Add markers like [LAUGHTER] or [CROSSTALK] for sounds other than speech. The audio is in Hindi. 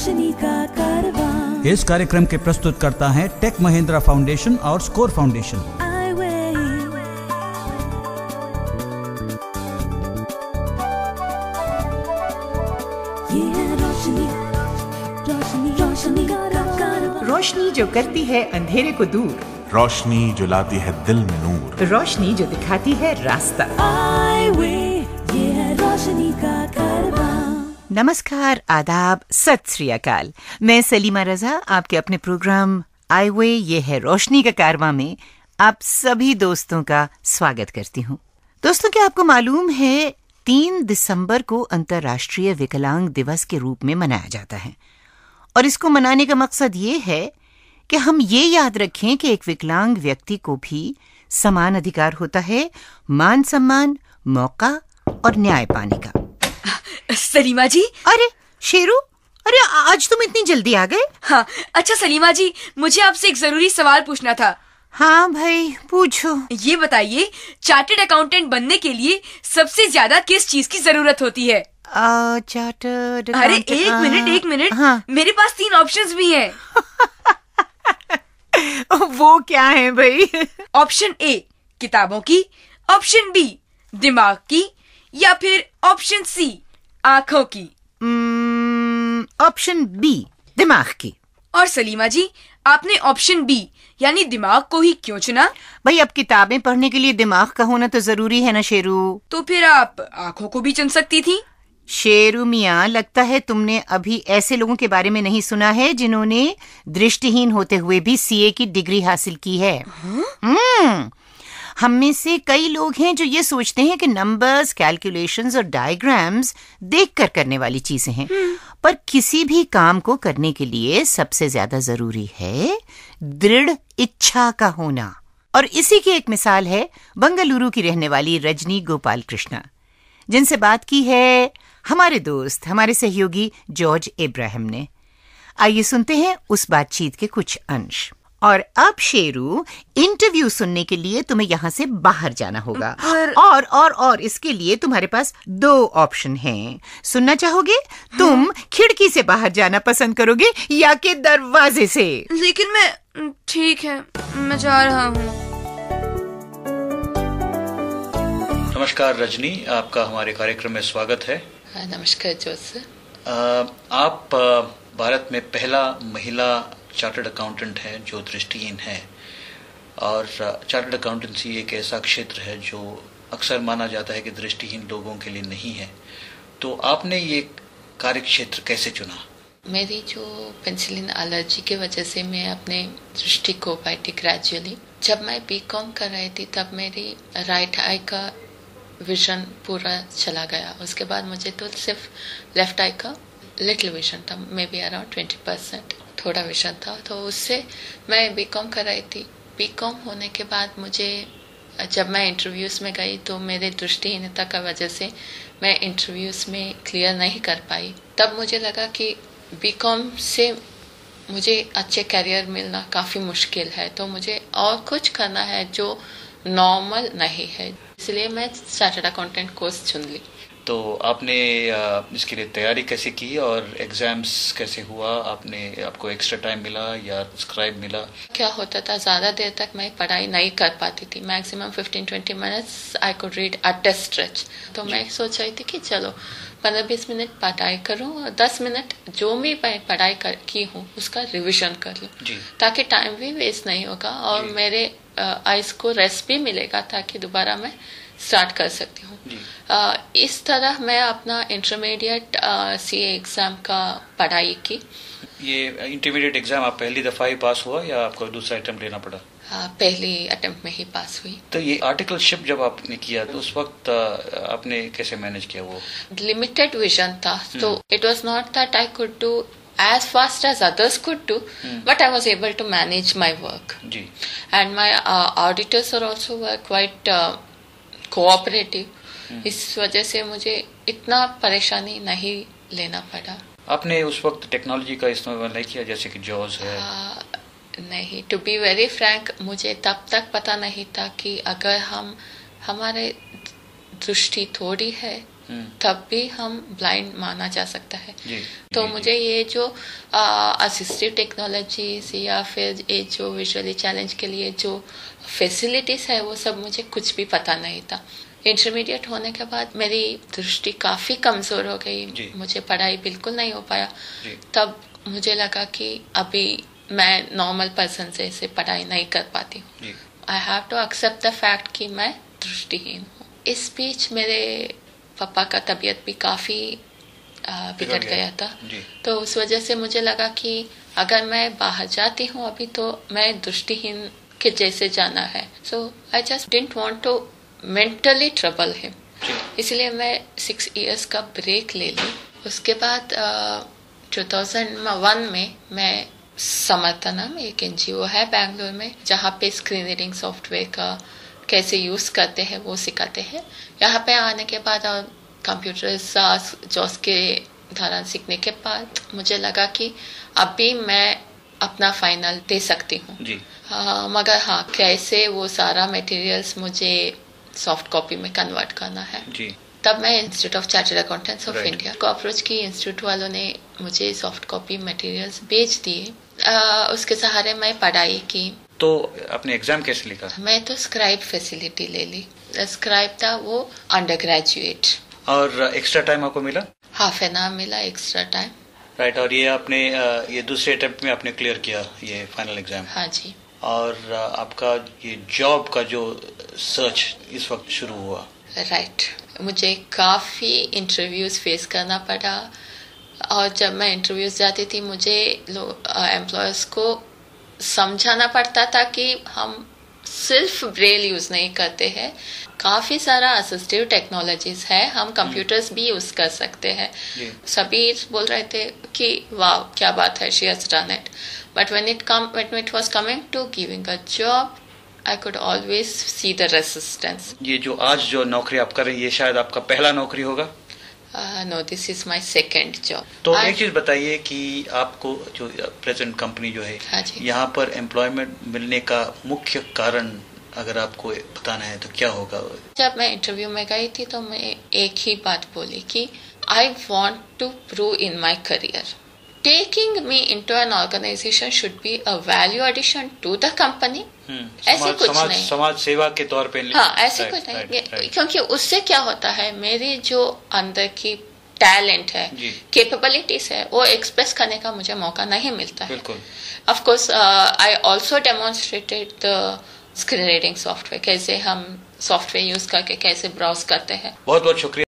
रोशनी का कारवां। इस कार्यक्रम के प्रस्तुत करता है टेक महिंद्रा फाउंडेशन और स्कोर फाउंडेशन। ये है रोशनी। रोशनी रोशनी का रोशनी जो करती है अंधेरे को दूर। रोशनी जो लाती है दिल में नूर। रोशनी जो दिखाती है रास्ता। नमस्कार, आदाब, सत श्री अकाल। मैं सलीमा रजा, आपके अपने प्रोग्राम आई वे, ये है रोशनी का कारवा में आप सभी दोस्तों का स्वागत करती हूँ। दोस्तों, क्या आपको मालूम है, तीन दिसंबर को अंतर्राष्ट्रीय विकलांग दिवस के रूप में मनाया जाता है। और इसको मनाने का मकसद ये है कि हम ये याद रखें कि एक विकलांग व्यक्ति को भी समान अधिकार होता है, मान सम्मान, मौका और न्याय पाने का। सलीमा जी। अरे शेरू अरे आज तुम इतनी जल्दी आ गए? हाँ अच्छा सलीमा जी मुझे आपसे एक ज़रूरी सवाल पूछना था। हाँ भाई पूछो। ये बताइए चार्टर्ड अकाउंटेंट बनने के लिए सबसे ज़्यादा किस चीज़ की ज़रूरत होती है? चार्टर्ड अरे एक हाँ, मिनट एक मिनट। हाँ। मेरे पास तीन ऑप्शंस भी हैं। [LAUGHS] वो क्या है भाई? [LAUGHS] ऑप्शन ए किताबों की। ऑप्शन बी दिमाग की। या फिर ऑप्शन सी आँखों की ऑप्शन बी दिमाग की। और सलीमा जी आपने ऑप्शन बी यानी दिमाग को ही क्यों चुना? भाई अब किताबें पढ़ने के लिए दिमाग का होना तो ज़रूरी है ना शेरू? तो फिर आप आँखों को भी चुन सकती थी। शेरू मिया लगता है तुमने अभी ऐसे लोगों के बारे में नहीं सुना है जिन्होंने दृष्टिहीन होते हुए भी सीए की डिग्री हासिल की है। हम्म हम में से कई लोग हैं जो ये सोचते हैं कि नंबर्स कैलकुलेशंस और डायग्राम्स देखकर करने वाली चीज़ें हैं। पर किसी भी काम को करने के लिए सबसे ज़्यादा ज़रूरी है दृढ़ इच्छा का होना। और इसी की एक मिसाल है बंगलुरु की रहने वाली रजनी गोपाल कृष्णा जिनसे बात की है हमारे दोस्त हमारे सहयोगी जॉर्ज इब्राहिम ने। आइए सुनते हैं उस बातचीत के कुछ अंश। और अब शेरू इंटरव्यू सुनने के लिए तुम्हें यहाँ से बाहर जाना होगा। पर- और और और इसके लिए तुम्हारे पास दो ऑप्शन हैं। सुनना चाहोगे? तुम खिड़की से बाहर जाना पसंद करोगे या के दरवाजे से? लेकिन मैं ठीक है मैं जा रहा हूँ। नमस्कार रजनी। आपका हमारे कार्यक्रम में स्वागत है। हाँ, नमस्कार जोश आप भारत में पहला महिला चार्टर्ड अकाउंटेंट हैं, जो दृष्टिहीन है। और चार्टर्ड अकाउंटेंसी एक ऐसा क्षेत्र है जो अक्सर माना जाता है कि दृष्टिहीन लोगों के लिए नहीं है। तो आपने ये कार्य क्षेत्र कैसे चुना? मेरी जो पेंसिलिन एलर्जी की वजह से मैं अपने दृष्टि को पाई थी ग्रेजुअली जब मैं बी कॉम कर रही थी, तब मेरी राइट आई का विजन पूरा चला गया। उसके बाद मुझे तो सिर्फ़ लेफ़्ट आई का लिटिल विजन था maybe around twenty percent थोड़ा विजन था। तो उससे मैं बी कॉम कर रही थी। बी कॉम होने के बाद मुझे, जब मैं इंटरव्यूज़ में गई तो मेरे दृष्टिहीनता का वजह से मैं इंटरव्यूज़ में क्लियर नहीं कर पाई। तब मुझे लगा कि बीकॉम से मुझे अच्छे करियर मिलना काफ़ी मुश्किल है। तो मुझे और कुछ करना है जो नॉर्मल नहीं है। इसलिए मैं चार्टर्ड अकाउंटेंट कोर्स चुन ली। तो आपने इसके लिए तैयारी कैसे की और एग्ज़ाम्स कैसे हुआ? आपने आपको एक्स्ट्रा टाइम मिला या स्क्राइब मिला? क्या होता था? ज़्यादा देर तक मैं पढ़ाई नहीं कर पाती थी। Maximum 15-20 minutes I could read a test stretch तो मैं सोच रही थी कि चलो पंद्रह बीस मिनट पढ़ाई करूँ और दस मिनट जो भी मैं पढ़ाई कर की हूँ उसका रिविजन कर लूँ। ताकि टाइम भी वेस्ट नहीं होगा और मेरे आइस को रेस्ट भी मिलेगा ताकि दोबारा मैं स्टार्ट कर सकती हूँ। इस तरह मैं अपना इंटरमीडिएट सी एग्ज़ाम का पढ़ाई की। ये इंटरमीडिएट एग्ज़ाम आप पहली दफ़ा ही पास हुआ या आपको दूसरा अटेम्प्ट लेना पड़ा? पहली अटेम्प्ट में ही पास हुई। तो ये आर्टिकलशिप जब आपने किया तो उस वक्त आपने कैसे मैनेज किया वो? लिमिटेड विजन था तो it was not that I could do as fast as others could do but i was able to manage my work. जी। And my uh, auditors are also were quite uh, cooperative इस वजह से मुझे इतना परेशानी नहीं लेना पड़ा। आपने उस वक्त टेक्नोलॉजी का इस्तेमाल नहीं किया जैसे कि जॉज है? आ, नहीं। टू बी वेरी फ्रैंक मुझे तब तक पता नहीं था कि अगर हम हमारे दृष्टि थोड़ी है तब भी हम ब्लाइंड माना जा सकता है। जी, तो जी, मुझे ये जो असिस्टिव टेक्नोलॉजीज़ या फिर ये जो विजुअली चैलेंज के लिए जो फैसिलिटीज़ है वो सब मुझे कुछ भी पता नहीं था। इंटरमीडिएट होने के बाद मेरी दृष्टि काफ़ी कमज़ोर हो गई। मुझे पढ़ाई बिल्कुल नहीं हो पाया। तब मुझे लगा कि अभी मैं नॉर्मल पर्सन से ऐसे पढ़ाई नहीं कर पाती हूँ। I have to accept the fact कि मैं दृष्टिहीन हूँ। इस बीच मेरे पापा का तबीयत भी काफ़ी बिगड़ गया। गया था। तो उस वजह से मुझे लगा कि अगर मैं बाहर जाती हूँ अभी तो मैं दृष्टिहीन के जैसे जाना है। So I just didn't want to mentally trouble him इसलिए मैं सिक्स इयर्स का ब्रेक ले ली। उसके बाद टू थाउज़ेंड वन में मैं समर्थनम एक एनजीओ है बैंगलोर में जहाँ पे स्क्रीन रीडिंग सॉफ्टवेयर का कैसे यूज़ करते हैं वो सिखाते हैं। यहाँ पे आने के बाद और कंप्यूटर सास जॉस के दौरान सीखने के बाद मुझे लगा कि अभी मैं अपना फाइनल दे सकती हूँ। हाँ, मगर हाँ कैसे वो सारा मटेरियल्स मुझे सॉफ्ट कॉपी में कन्वर्ट करना है। जी। तब मैं institute of chartered accountants of India को अप्रोच की। इंस्टीट्यूट वालों ने मुझे सॉफ्ट कॉपी मटेरियल्स भेज दिए। उसके सहारे मैं पढ़ाई की। तो आपने एग्ज़ाम कैसे लिखा? मैं तो स्क्राइब फैसिलिटी ले ली। स्क्राइब था वो अंडर ग्रेजुएट और एक्स्ट्रा टाइम आपको मिला? हाफ़ एन आवर मिला एक्स्ट्रा टाइम राइट और ये आपने ये दूसरे अटेम्प्ट में आपने क्लियर किया ये फाइनल एग्ज़ाम हाँ जी। और आपका ये जॉब का जो सर्च इस वक्त शुरू हुआ। राइट मुझे काफ़ी इंटरव्यूज़ फेस करना पड़ा। और जब मैं इंटरव्यूज़ जाती थी मुझे एम्प्लॉयर्स को समझाना पड़ता था कि हम सिर्फ़ ब्रेल यूज़ नहीं करते हैं। काफ़ी सारा असिस्टिव टेक्नोलॉजीज़ है। हम कंप्यूटर्स भी यूज़ कर सकते हैं। सभी बोल रहे थे कि वाह क्या बात है she has done it but when it come when it was coming to giving a job I could always see the resistance ये जो आज जो नौकरी आप कर रहे हैं ये शायद आपका पहला नौकरी होगा। No this is my second job तो एक चीज़ बताइए कि आपको जो प्रेजेंट कंपनी जो है हाँ यहाँ पर एम्प्लॉयमेंट मिलने का मुख्य कारण अगर आपको बताना है तो क्या होगा? जब मैं इंटरव्यू में गई थी तो मैं एक ही बात बोली कि I want to prove in my career taking me into an organisation should be a value addition to the company hmm, ऐसे कुछ समाज, नहीं। समाज सेवा के तौर पे हाँ ऐसे Right, कुछ नहीं। right, right. क्योंकि उससे क्या होता है मेरी जो अंदर की टैलेंट है। कैपेबिलिटीज है वो एक्सप्रेस करने का मुझे मौका नहीं मिलता है। Of course I also demonstrated the screen reading software कैसे हम सॉफ्टवेयर यूज़ करके कैसे ब्राउज करते हैं। बहुत बहुत शुक्रिया।